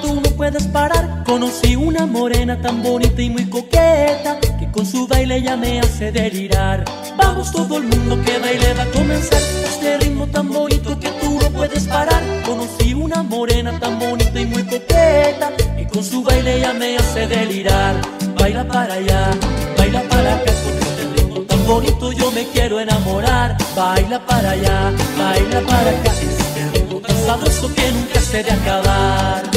tú no puedes parar. Conocí una morena tan bonita y muy coqueta Que con su baile ya me hace delirar. Vamos todo el mundo que baile va a comenzar. Este ritmo tan bonito que tú no puedes parar. Conocí una morena tan bonita y muy coqueta Que con su baile ya me hace delirar. Baila para allá, baila para acá Con este ritmo tan bonito yo me quiero enamorar. Baila para allá, baila para acá sabroso que nunca se de acabar.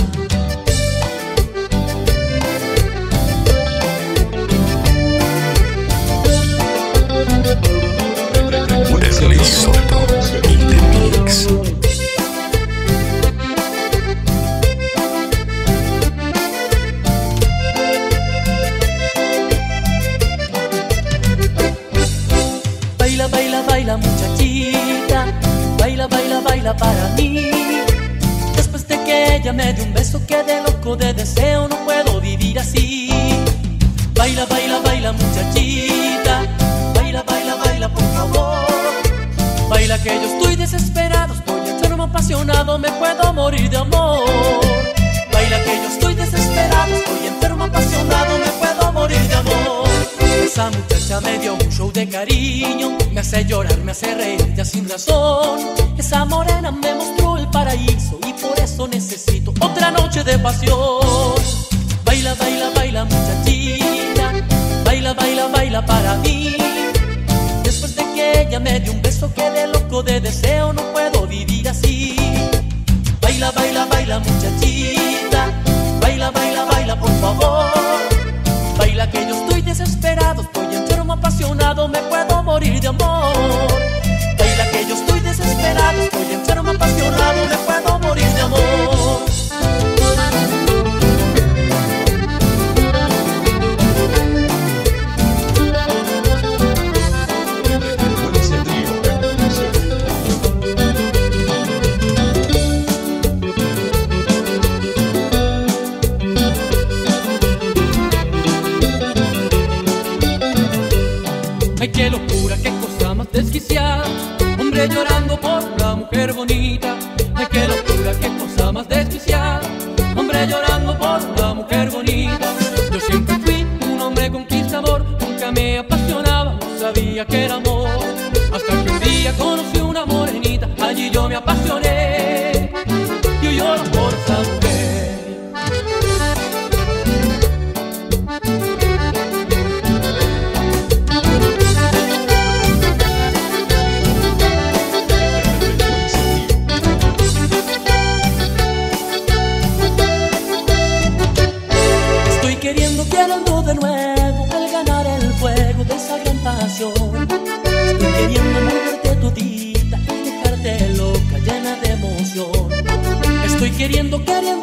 Baila, muchachita. Baila, baila, baila para mí. Después de que ella me dio un beso Quedé loco de deseo, no puedo vivir así. Baila, baila, baila muchachita. Baila, baila, baila por favor. Baila que yo estoy desesperado Estoy enfermo, apasionado, me puedo morir de amor. Baila que yo estoy desesperado Estoy enfermo, apasionado, me de cariño, me hace llorar, me hace reír ya sin razón. Esa morena me mostró el paraíso y por eso necesito otra noche de pasión. Baila, baila, baila muchachita, baila, baila, baila para mí. Después de que ella me dio un beso quedé loco de deseo, no puedo vivir así. Baila, baila, baila muchachita, sabía que era amor. Hasta que un día conocí una morenita. Allí yo me apasioné. Yo lloro por esa. Estoy queriendo, queriendo de nuevo Estoy queriendo moverte todita y dejarte loca, llena de emoción. Estoy queriendo, queriendo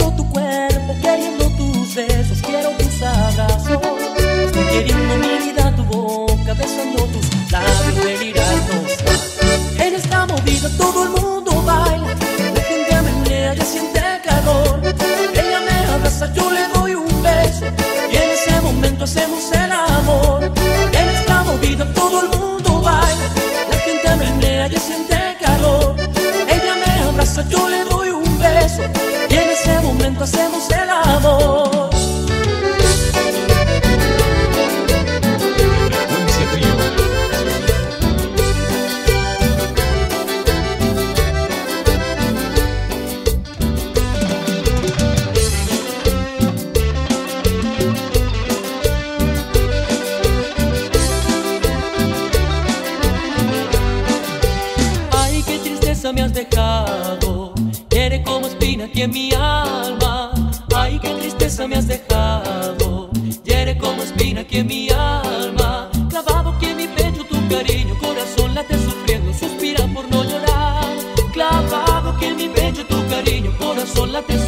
en mi alma. Ay, qué tristeza me has dejado. Hiere como espina aquí en mi alma. Clavado aquí en mi pecho tu cariño. Corazón late sufriendo, suspira por no llorar. Clavado aquí en mi pecho tu cariño. Corazón late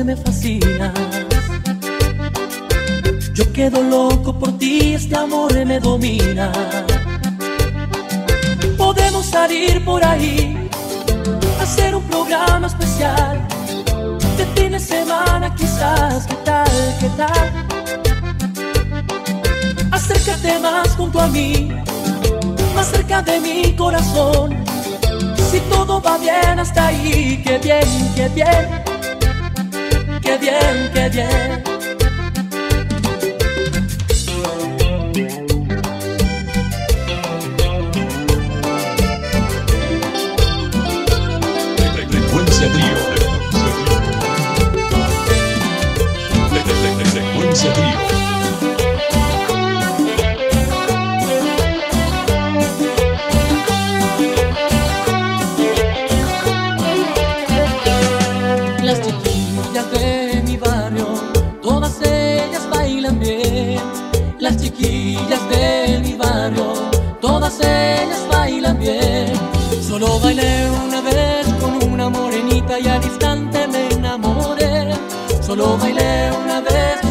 amor me fascina. Yo quedo loco por ti, este amor me domina. Podemos salir por ahí, hacer un programa especial. De fin de semana quizás, ¿qué tal? ¿Qué tal? Acércate más junto a mí, más cerca de mi corazón. Si todo va bien hasta ahí, qué bien, qué bien, bien, qué bien. Solo bailé una vez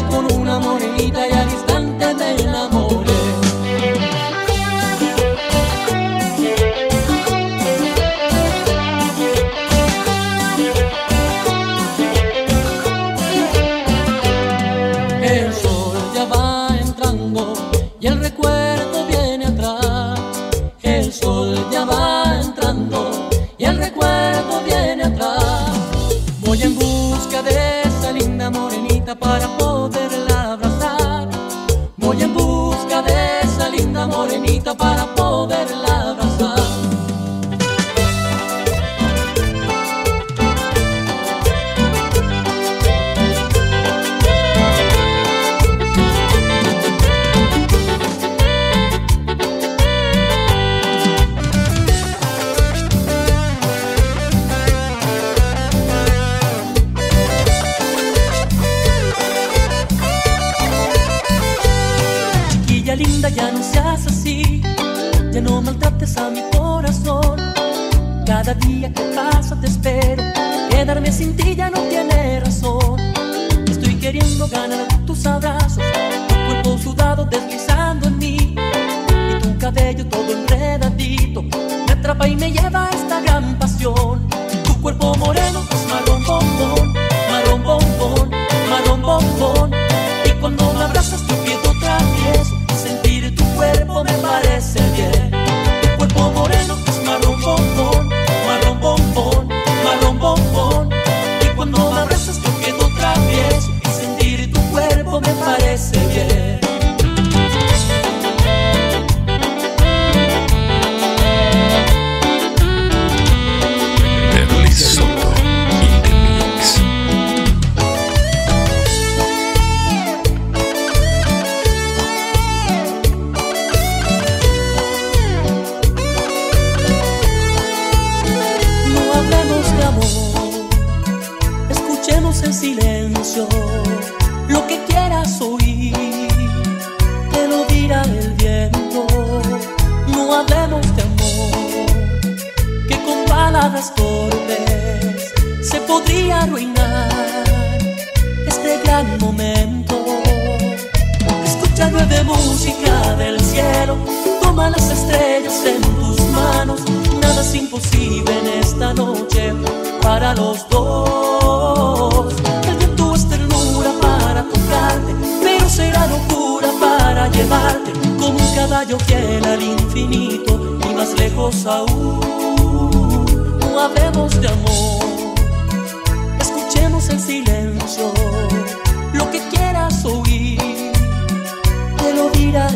para día que pasa te espero, quedarme sin ti ya no tiene razón. Estoy queriendo ganar tus abrazos, tu cuerpo sudado deslizando en mí y tu cabello todo enredadito me atrapa y me lleva a amor, escuchemos en silencio lo que quieras oír, te lo dirá el viento. No hablemos de amor, que con palabras torpes se podría arruinar este gran momento. Escucha llueve música del cielo, toma las estrellas en tus manos, nada es imposible en esta noche caballo fiel al infinito y más lejos aún. No hablemos de amor, escuchemos el silencio, lo que quieras oír. Te lo dirá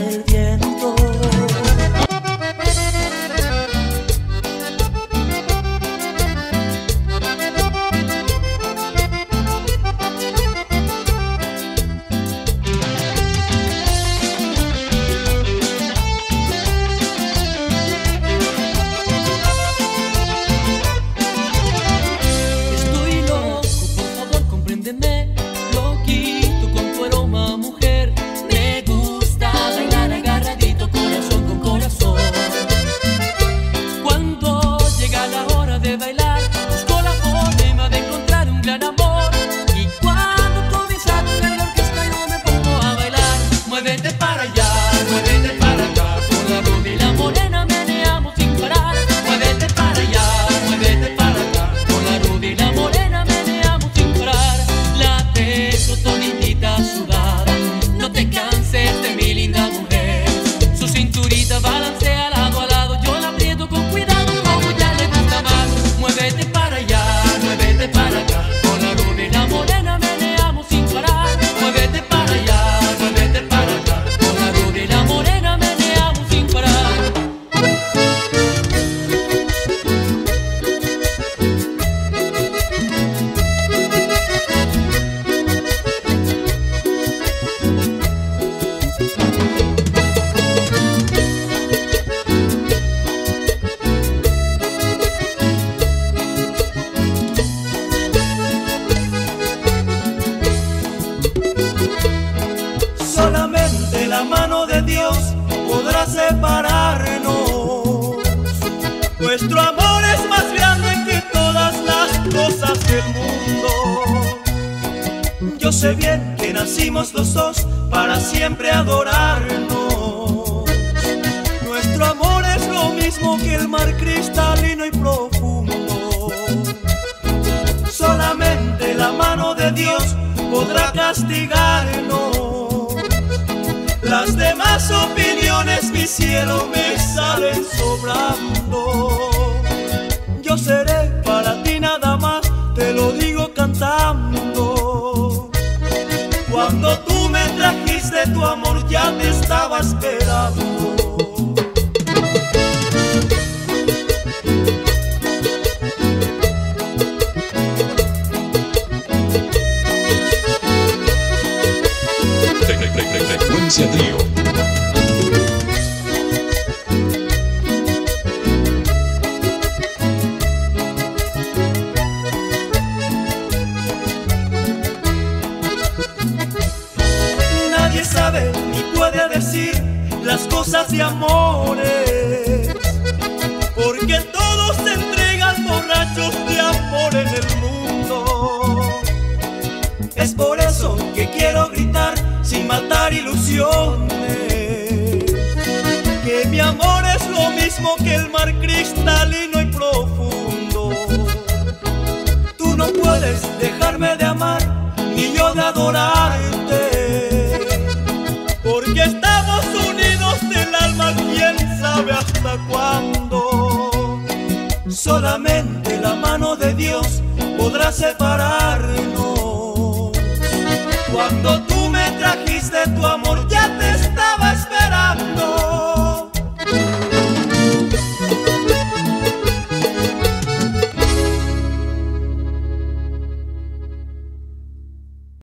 separarnos. Nuestro amor es más grande que todas las cosas del mundo. Yo sé bien que nacimos los dos para siempre adorarnos. Nuestro amor es lo mismo que el mar cristalino y profundo. Solamente la mano de Dios podrá castigarnos. Mi cielo, me salen sobrando. Yo seré para ti nada más, te lo digo cantando. Cuando tú me trajiste tu amor, ya te estaba esperando. Fre- fre- fre- fre- Frecuencia el mar cristalino y profundo. Tú no puedes dejarme de amar, ni yo de adorarte. Porque estamos unidos del alma, quién sabe hasta cuándo. Solamente la mano de Dios podrá separarnos. Cuando